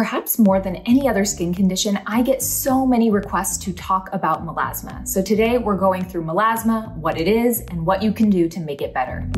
Perhaps more than any other skin condition, I get so many requests to talk about melasma. So today we're going through melasma, what it is, and what you can do to make it better.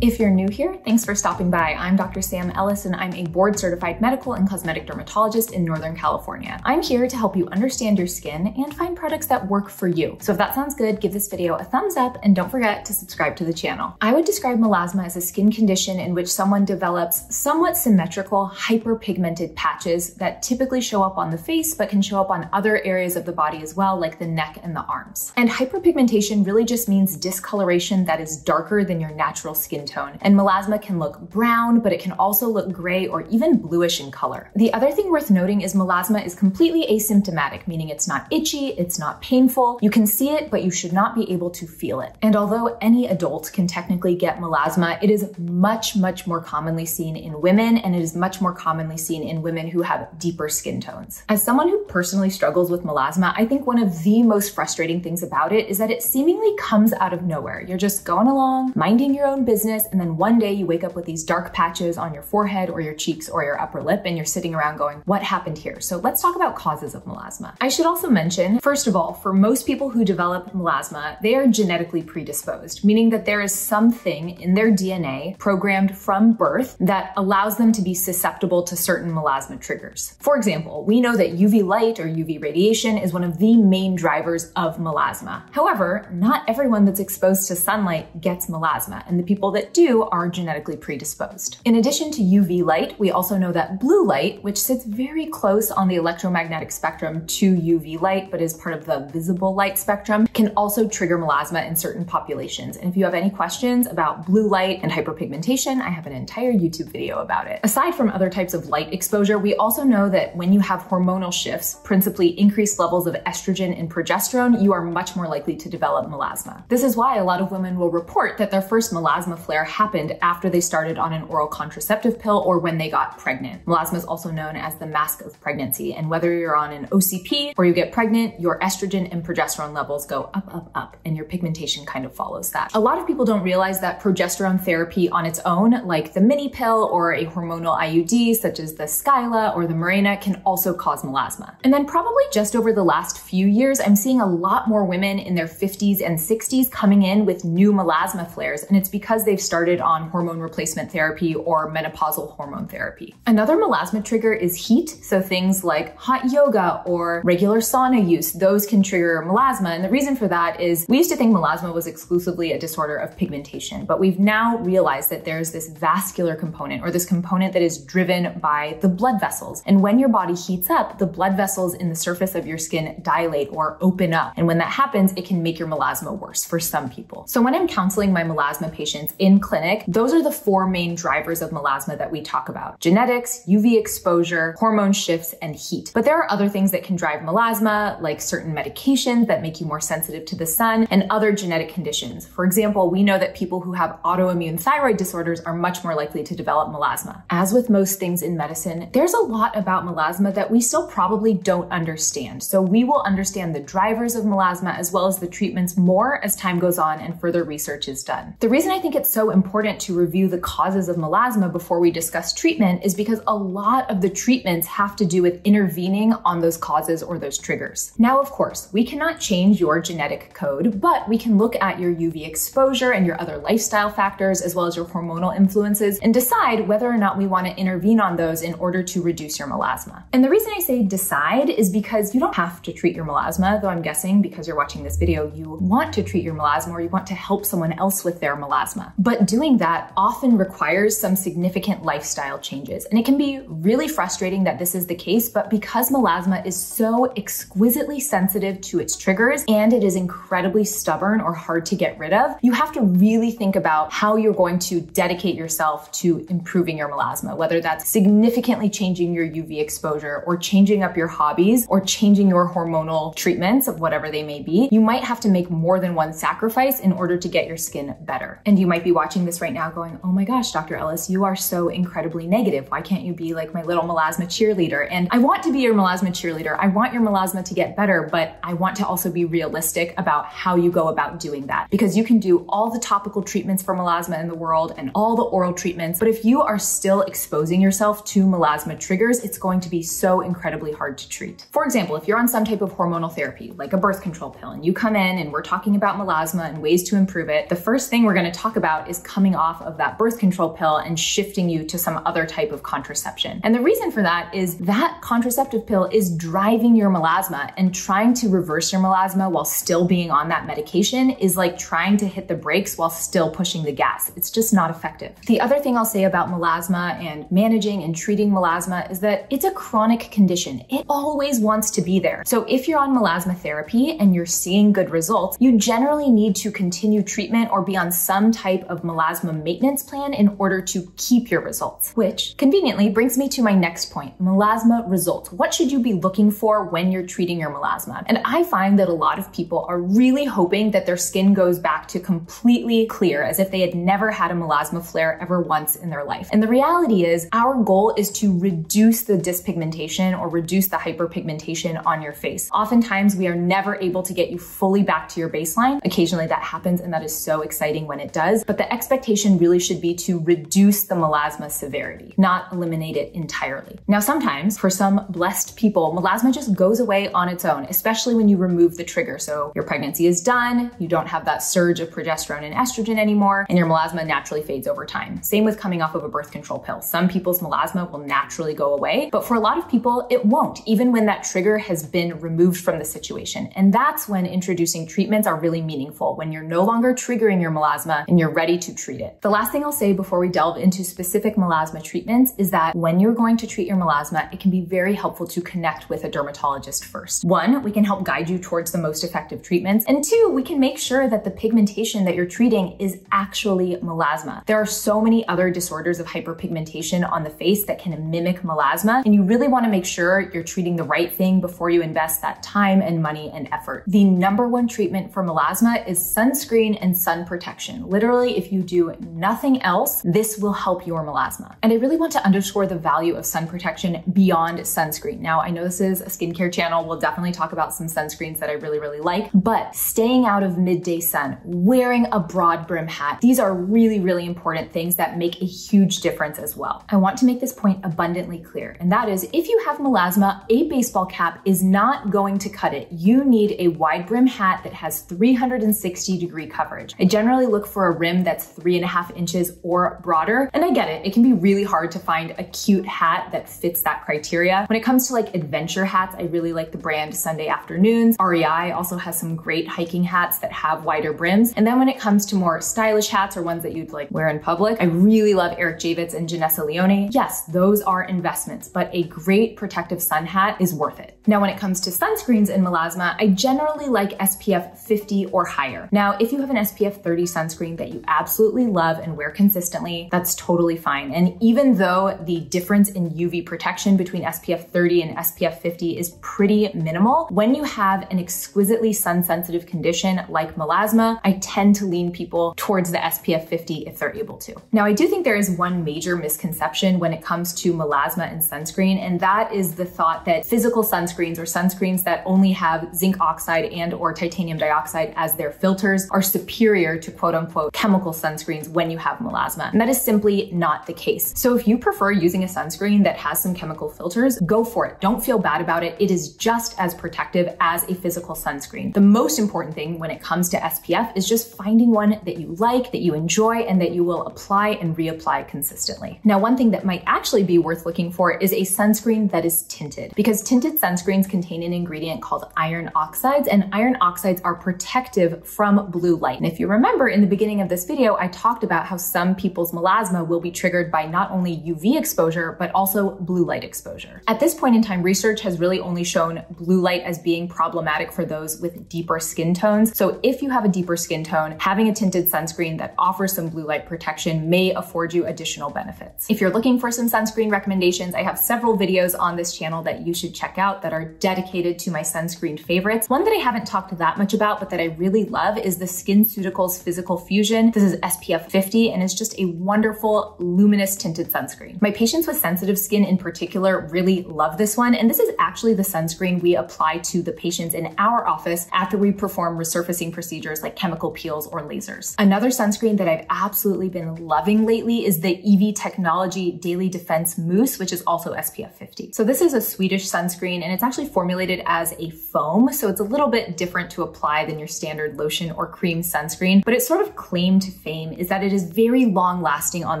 If you're new here, thanks for stopping by. I'm Dr. Sam Ellis and I'm a board certified medical and cosmetic dermatologist in Northern California. I'm here to help you understand your skin and find products that work for you. So if that sounds good, give this video a thumbs up and don't forget to subscribe to the channel. I would describe melasma as a skin condition in which someone develops somewhat symmetrical hyperpigmented patches that typically show up on the face but can show up on other areas of the body as well, like the neck and the arms. And hyperpigmentation really just means discoloration that is darker than your natural skin tone. And melasma can look brown, but it can also look gray or even bluish in color. The other thing worth noting is melasma is completely asymptomatic, meaning it's not itchy, it's not painful. You can see it, but you should not be able to feel it. And although any adult can technically get melasma, it is much, much more commonly seen in women, and it is much more commonly seen in women who have deeper skin tones. As someone who personally struggles with melasma, I think one of the most frustrating things about it is that it seemingly comes out of nowhere. You're just going along, minding your own business, and then one day you wake up with these dark patches on your forehead or your cheeks or your upper lip and you're sitting around going, what happened here? So let's talk about causes of melasma. I should also mention, first of all, for most people who develop melasma, they are genetically predisposed, meaning that there is something in their DNA programmed from birth that allows them to be susceptible to certain melasma triggers. For example, we know that UV light or UV radiation is one of the main drivers of melasma. However, not everyone that's exposed to sunlight gets melasma, and the people that do are genetically predisposed. In addition to UV light, we also know that blue light, which sits very close on the electromagnetic spectrum to UV light, but is part of the visible light spectrum, can also trigger melasma in certain populations. And if you have any questions about blue light and hyperpigmentation, I have an entire YouTube video about it. Aside from other types of light exposure, we also know that when you have hormonal shifts, principally increased levels of estrogen and progesterone, you are much more likely to develop melasma. This is why a lot of women will report that their first melasma flare happened after they started on an oral contraceptive pill or when they got pregnant. Melasma is also known as the mask of pregnancy. And whether you're on an OCP or you get pregnant, your estrogen and progesterone levels go up, up, up, and your pigmentation kind of follows that. A lot of people don't realize that progesterone therapy on its own, like the mini pill or a hormonal IUD, such as the Skyla or the Mirena, can also cause melasma. And then probably just over the last few years, I'm seeing a lot more women in their 50s and 60s coming in with new melasma flares. And it's because they've started on hormone replacement therapy or menopausal hormone therapy. Another melasma trigger is heat. So things like hot yoga or regular sauna use, those can trigger melasma. And the reason for that is we used to think melasma was exclusively a disorder of pigmentation, but we've now realized that there's this vascular component or this component that is driven by the blood vessels. And when your body heats up, the blood vessels in the surface of your skin dilate or open up. And when that happens, it can make your melasma worse for some people. So when I'm counseling my melasma patients in clinic, those are the four main drivers of melasma that we talk about. Genetics, UV exposure, hormone shifts, and heat. But there are other things that can drive melasma, like certain medications that make you more sensitive to the sun and other genetic conditions. For example, we know that people who have autoimmune thyroid disorders are much more likely to develop melasma. As with most things in medicine, there's a lot about melasma that we still probably don't understand. So we will understand the drivers of melasma as well as the treatments more as time goes on and further research is done. The reason I think it's so important to review the causes of melasma before we discuss treatment is because a lot of the treatments have to do with intervening on those causes or those triggers. Now, of course, we cannot change your genetic code, but we can look at your UV exposure and your other lifestyle factors, as well as your hormonal influences, and decide whether or not we want to intervene on those in order to reduce your melasma. And the reason I say decide is because you don't have to treat your melasma, though I'm guessing because you're watching this video, you want to treat your melasma or you want to help someone else with their melasma. But doing that often requires some significant lifestyle changes. And it can be really frustrating that this is the case, but because melasma is so exquisitely sensitive to its triggers and it is incredibly stubborn or hard to get rid of, you have to really think about how you're going to dedicate yourself to improving your melasma, whether that's significantly changing your UV exposure or changing up your hobbies or changing your hormonal treatments of whatever they may be. You might have to make more than one sacrifice in order to get your skin better. And you might be watching this right now going, oh my gosh, Dr. Ellis, you are so incredibly negative. Why can't you be like my little melasma cheerleader? And I want to be your melasma cheerleader. I want your melasma to get better, but I want to also be realistic about how you go about doing that because you can do all the topical treatments for melasma in the world and all the oral treatments. But if you are still exposing yourself to melasma triggers, it's going to be so incredibly hard to treat. For example, if you're on some type of hormonal therapy, like a birth control pill, and you come in and we're talking about melasma and ways to improve it, the first thing we're going to talk about is coming off of that birth control pill and shifting you to some other type of contraception. And the reason for that is that contraceptive pill is driving your melasma and trying to reverse your melasma while still being on that medication is like trying to hit the brakes while still pushing the gas. It's just not effective. The other thing I'll say about melasma and managing and treating melasma is that it's a chronic condition. It always wants to be there. So if you're on melasma therapy and you're seeing good results, you generally need to continue treatment or be on some type of melasma maintenance plan in order to keep your results, which conveniently brings me to my next point, melasma results. What should you be looking for when you're treating your melasma? And I find that a lot of people are really hoping that their skin goes back to completely clear as if they had never had a melasma flare ever once in their life. And the reality is our goal is to reduce the dyspigmentation or reduce the hyperpigmentation on your face. Oftentimes we are never able to get you fully back to your baseline. Occasionally that happens and that is so exciting when it does, but the expectation really should be to reduce the melasma severity, not eliminate it entirely. Now, sometimes for some blessed people, melasma just goes away on its own, especially when you remove the trigger. So your pregnancy is done, you don't have that surge of progesterone and estrogen anymore, and your melasma naturally fades over time. Same with coming off of a birth control pill. Some people's melasma will naturally go away, but for a lot of people, it won't, even when that trigger has been removed from the situation. And that's when introducing treatments are really meaningful, when you're no longer triggering your melasma and you're ready to treat it. The last thing I'll say before we delve into specific melasma treatments is that when you're going to treat your melasma, it can be very helpful to connect with a dermatologist first. One, we can help guide you towards the most effective treatments. And two, we can make sure that the pigmentation that you're treating is actually melasma. There are so many other disorders of hyperpigmentation on the face that can mimic melasma, and you really want to make sure you're treating the right thing before you invest that time and money and effort. The number one treatment for melasma is sunscreen and sun protection. Literally, if you do nothing else, this will help your melasma. And I really want to underscore the value of sun protection beyond sunscreen. Now, I know this is a skincare channel. We'll definitely talk about some sunscreens that I really, really like, but staying out of midday sun, wearing a broad brim hat, these are really, really important things that make a huge difference as well. I want to make this point abundantly clear, and that is if you have melasma, a baseball cap is not going to cut it. You need a wide brim hat that has 360 degree coverage. I generally look for a rim that's three and a half inches or broader, and I get it. It can be really hard to find a cute hat that fits that criteria. When it comes to like adventure hats, I really like the brand Sunday Afternoons. REI also has some great hiking hats that have wider brims. And then when it comes to more stylish hats or ones that you'd like wear in public, I really love Eric Javits and Janessa Leone. Yes, those are investments, but a great protective sun hat is worth it. Now, when it comes to sunscreens in melasma, I generally like SPF 50 or higher. Now, if you have an SPF 30 sunscreen that you absolutely love and wear consistently, that's totally fine. And even though the difference in UV protection between SPF 30 and SPF 50 is pretty minimal, when you have an exquisitely sun sensitive condition like melasma, I tend to lean people towards the SPF 50 if they're able to. Now, I do think there is one major misconception when it comes to melasma and sunscreen, and that is the thought that physical sunscreens or sunscreens that only have zinc oxide and or titanium dioxide as their filters are superior to quote unquote chemical sunscreens when you have melasma. And that is simply not the case. So if you prefer using a sunscreen that has some chemical filters, go for it. Don't feel bad about it. It is just as protective as a physical sunscreen. The most important thing when it comes to SPF is just finding one that you like, that you enjoy, and that you will apply and reapply consistently. Now, one thing that might actually be worth looking for is a sunscreen that is tinted because tinted sunscreens contain an ingredient called iron oxides and iron oxides are protective from blue light. And if you remember in the beginning of this video, I talked about how some people's melasma will be triggered by not only UV exposure, but also blue light exposure. At this point in time, research has really only shown blue light as being problematic for those with deeper skin tones. So if you have a deeper skin tone, having a tinted sunscreen that offers some blue light protection may afford you additional benefits. If you're looking for some sunscreen recommendations, I have several videos on this channel that you should check out that are dedicated to my sunscreen favorites. One that I haven't talked that much about, but that I really love is the SkinCeuticals Physical Fusion. This is SPF 50 and it's just a wonderful luminous tinted sunscreen. My patients with sensitive skin in particular really love this one. And this is actually the sunscreen we apply to the patients in our office after we perform resurfacing procedures like chemical peels or lasers. Another sunscreen that I've absolutely been loving lately is the Evy Technology Daily Defense Mousse, which is also SPF 50. So this is a Swedish sunscreen and it's actually formulated as a foam. So it's a little bit different to apply than your standard lotion or cream sunscreen, but its sort of claim to fame is that it is very long lasting on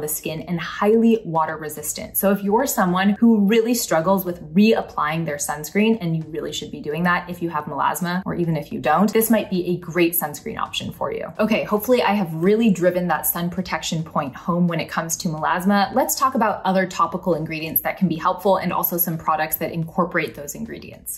the skin and highly water resistant. So if you're someone who really struggles with reapplying their sunscreen, and you really should be doing that if you have melasma or even if you don't, this might be a great sunscreen option for you. Okay, hopefully I have really driven that sun protection point home when it comes to melasma. Let's talk about other topical ingredients that can be helpful and also some products that incorporate those ingredients.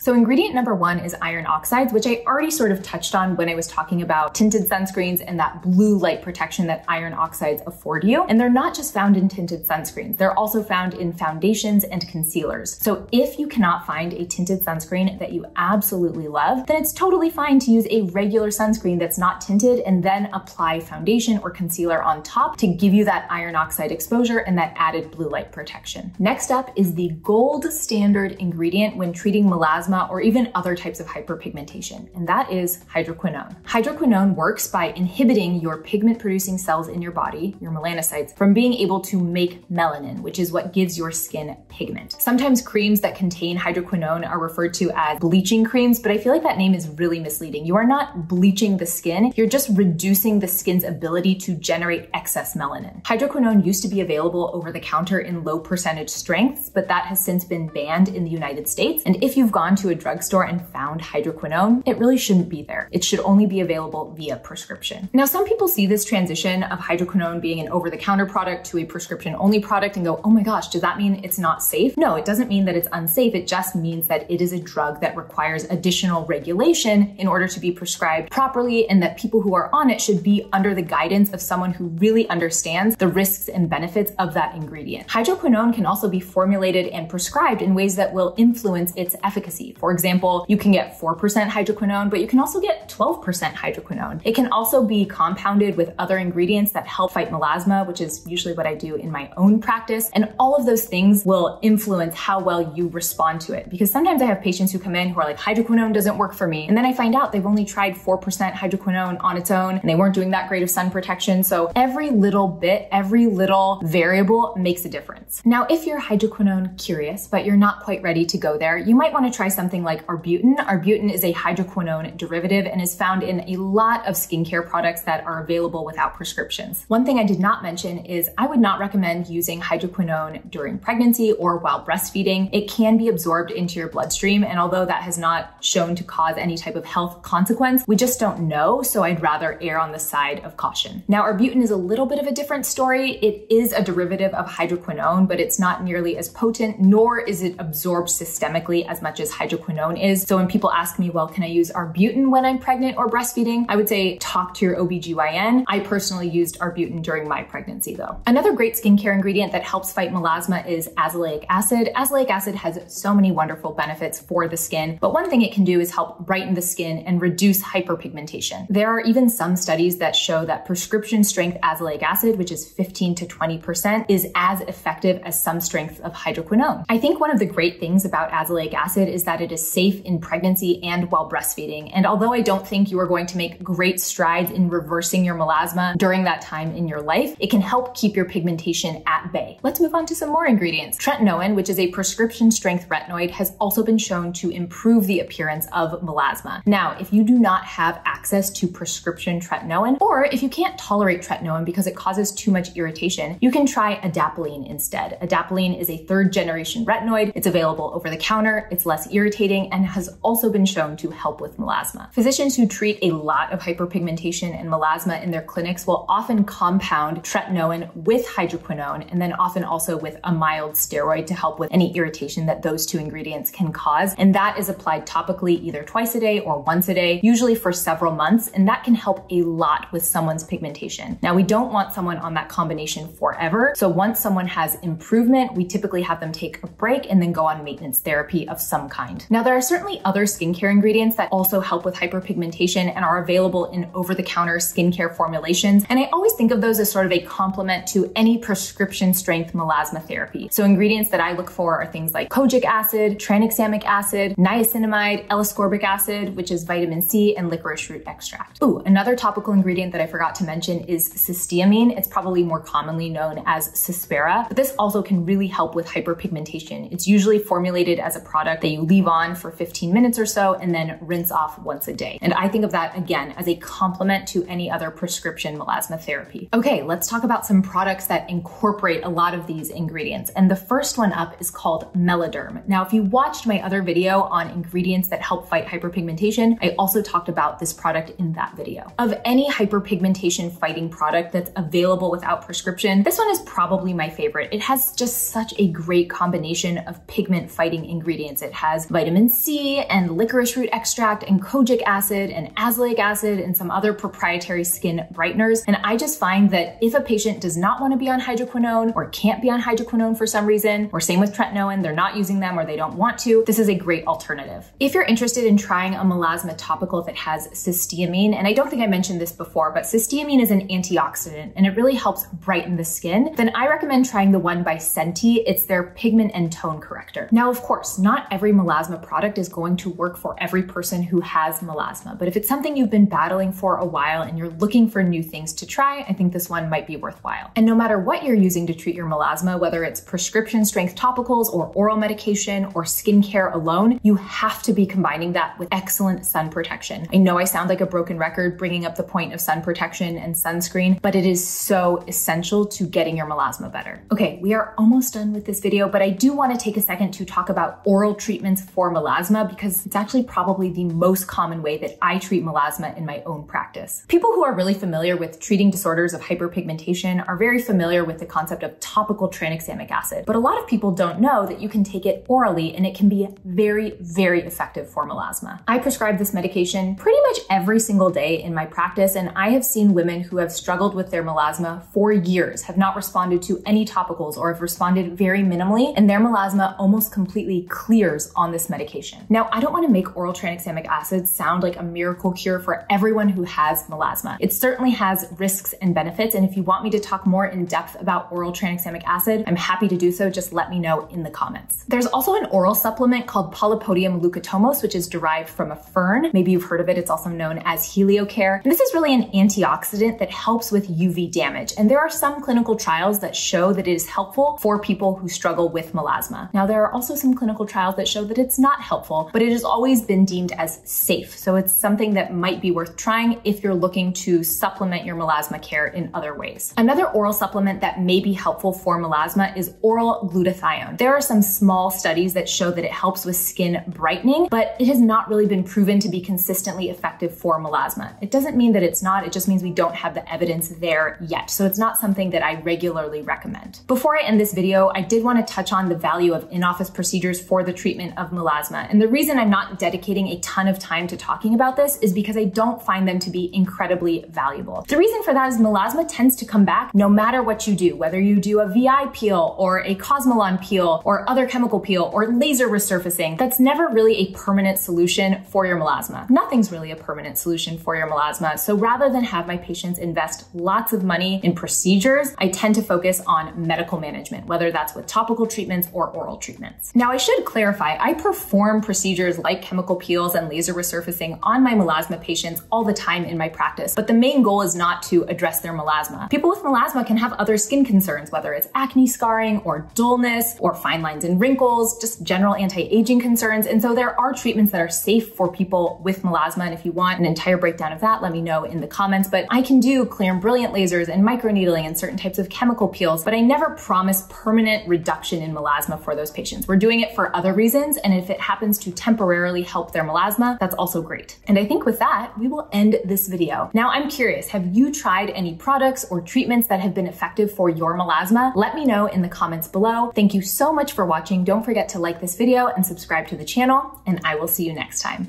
So ingredient number one is iron oxides, which I already sort of touched on when I was talking about tinted sunscreens and that blue light protection that iron oxides afford you. And they're not just found in tinted sunscreens. They're also found in foundations and concealers. So if you cannot find a tinted sunscreen that you absolutely love, then it's totally fine to use a regular sunscreen that's not tinted and then apply foundation or concealer on top to give you that iron oxide exposure and that added blue light protection. Next up is the gold standard ingredient when treating melasma or even other types of hyperpigmentation, and that is hydroquinone. Hydroquinone works by inhibiting your pigment producing cells in your body, your melanocytes, from being able to make melanin, which is what gives your skin pigment. Sometimes creams that contain hydroquinone are referred to as bleaching creams, but I feel like that name is really misleading. You are not bleaching the skin, you're just reducing the skin's ability to generate excess melanin. Hydroquinone used to be available over the counter in low percentage strengths, but that has since been banned in the United States. And if you've gone to a drugstore and found hydroquinone, it really shouldn't be there. It should only be available via prescription. Now, some people see this transition of hydroquinone being an over the counter product to a prescription only product and go, oh my gosh, does that mean it's not safe? No, it doesn't mean that it's unsafe. It just means that it is a drug that requires additional regulation in order to be prescribed properly and that people who are on it should be under the guidance of someone who really understands the risks and benefits of that ingredient. Hydroquinone can also be formulated and prescribed in ways that will influence its efficacy. For example, you can get 4% hydroquinone, but you can also get 12% hydroquinone. It can also be compounded with other ingredients that help fight melasma, which is usually what I do in my own practice. And all of those things will influence how well you respond to it. Because sometimes I have patients who come in who are like, hydroquinone doesn't work for me. And then I find out they've only tried 4% hydroquinone on its own and they weren't doing that great of sun protection. So every little bit, every little variable makes a difference. Now, if you're hydroquinone curious, but you're not quite ready to go there, you might want to try something like arbutin. Arbutin is a hydroquinone derivative and is found in a lot of skincare products that are available without prescriptions. One thing I did not mention is I would not recommend using hydroquinone during pregnancy or while breastfeeding. It can be absorbed into your bloodstream, and although that has not shown to cause any type of health consequence, we just don't know, so I'd rather err on the side of caution. Now, arbutin is a little bit of a different story. It is a derivative of hydroquinone, but it's not nearly as potent, nor is it absorbed systemically as much as hydroquinone is. So when people ask me, well, can I use arbutin when I'm pregnant or breastfeeding? I would say talk to your OBGYN. I personally used arbutin during my pregnancy though. Another great skincare ingredient that helps fight melasma is azelaic acid. Azelaic acid has so many wonderful benefits for the skin, but one thing it can do is help brighten the skin and reduce hyperpigmentation. There are even some studies that show that prescription strength azelaic acid, which is 15 to 20%, is as effective as some strength of hydroquinone. I think one of the great things about azelaic acid is that it is safe in pregnancy and while breastfeeding. And although I don't think you are going to make great strides in reversing your melasma during that time in your life, it can help keep your pigmentation at bay. Let's move on to some more ingredients. Tretinoin, which is a prescription strength retinoid, has also been shown to improve the appearance of melasma. Now, if you do not have access to prescription tretinoin, or if you can't tolerate tretinoin because it causes too much irritation, you can try adapalene instead. Adapalene is a third generation retinoid. It's available over the counter, it's less irritating, and has also been shown to help with melasma. Physicians who treat a lot of hyperpigmentation and melasma in their clinics will often compound tretinoin with hydroquinone and then often also with a mild steroid to help with any irritation that those two ingredients can cause. And that is applied topically either twice a day or once a day, usually for several months. And that can help a lot with someone's pigmentation. Now, we don't want someone on that combination forever. So once someone has improvement, we typically have them take a break and then go on maintenance therapy of some kind. Now, there are certainly other skincare ingredients that also help with hyperpigmentation and are available in over-the-counter skincare formulations. And I always think of those as sort of a complement to any prescription strength melasma therapy. So ingredients that I look for are things like kojic acid, tranexamic acid, niacinamide, L-ascorbic acid, which is vitamin C, and licorice root extract. Ooh, another topical ingredient that I forgot to mention is cysteamine. It's probably more commonly known as Cyspera, but this also can really help with hyperpigmentation. It's usually formulated as a product that you leave on for 15 minutes or so and then rinse off once a day. And I think of that again as a complement to any other prescription melasma therapy. Okay, let's talk about some products that incorporate a lot of these ingredients. And the first one up is called Meladerm. Now, if you watched my other video on ingredients that help fight hyperpigmentation, I also talked about this product in that video. Of any hyperpigmentation fighting product that's available without prescription, this one is probably my favorite. It has just such a great combination of pigment fighting ingredients. It has vitamin C and licorice root extract and kojic acid and azelaic acid and some other proprietary skin brighteners. And I just find that if a patient does not want to be on hydroquinone or can't be on hydroquinone for some reason, or same with tretinoin, they're not using them or they don't want to, this is a great alternative. If you're interested in trying a melasma topical that has cysteamine, and I don't think I mentioned this before, but cysteamine is an antioxidant and it really helps brighten the skin, then I recommend trying the one by Senté. It's their pigment and tone corrector. Now, of course, not every melasma product is going to work for every person who has melasma, but if it's something you've been battling for a while and you're looking for new things to try, I think this one might be worthwhile. And no matter what you're using to treat your melasma, whether it's prescription strength topicals or oral medication or skincare alone, you have to be combining that with excellent sun protection. I know I sound like a broken record bringing up the point of sun protection and sunscreen, but it is so essential to getting your melasma better. Okay, we are almost done with this video, but I do want to take a second to talk about oral treatments for melasma because it's actually probably the most common way that I treat melasma in my own practice. People who are really familiar with treating disorders of hyperpigmentation are very familiar with the concept of topical tranexamic acid, but a lot of people don't know that you can take it orally and it can be very, very effective for melasma. I prescribe this medication pretty much every single day in my practice, and I have seen women who have struggled with their melasma for years, have not responded to any topicals or have responded very minimally, and their melasma almost completely clears on this medication. Now, I don't want to make oral tranexamic acid sound like a miracle cure for everyone who has melasma. It certainly has risks and benefits, and if you want me to talk more in depth about oral tranexamic acid, I'm happy to do so. Just let me know in the comments. There's also an oral supplement called Polypodium leucotomos, which is derived from a fern. Maybe you've heard of it. It's also known as Heliocare. And this is really an antioxidant that helps with UV damage. And there are some clinical trials that show that it is helpful for people who struggle with melasma. Now, there are also some clinical trials that show that it's not helpful, but it has always been deemed as safe. So it's something that might be worth trying if you're looking to supplement your melasma care in other ways. Another oral supplement that may be helpful for melasma is oral glutathione. There are some small studies that show that it helps with skin brightening, but it has not really been proven to be consistently effective for melasma. It doesn't mean that it's not, it just means we don't have the evidence there yet. So it's not something that I regularly recommend. Before I end this video, I did want to touch on the value of in-office procedures for the treatment of melasma. And the reason I'm not dedicating a ton of time to talking about this is because I don't find them to be incredibly valuable. The reason for that is melasma tends to come back no matter what you do, whether you do a VI peel or a Cosmelan peel or other chemical peel or laser resurfacing. That's never really a permanent solution for your melasma. Nothing's really a permanent solution for your melasma. So rather than have my patients invest lots of money in procedures, I tend to focus on medical management, whether that's with topical treatments or oral treatments. Now I should clarify, I perform procedures like chemical peels and laser resurfacing on my melasma patients all the time in my practice, but the main goal is not to address their melasma. People with melasma can have other skin concerns, whether it's acne scarring or dullness or fine lines and wrinkles, just general anti-aging concerns. And so there are treatments that are safe for people with melasma. And if you want an entire breakdown of that, let me know in the comments. But I can do clear and brilliant lasers and microneedling and certain types of chemical peels, but I never promise permanent reduction in melasma for those patients. We're doing it for other reasons. And if it happens to temporarily help their melasma, that's also great. And I think with that, we will end this video. Now I'm curious, have you tried any products or treatments that have been effective for your melasma? Let me know in the comments below. Thank you so much for watching. Don't forget to like this video and subscribe to the channel, and I will see you next time.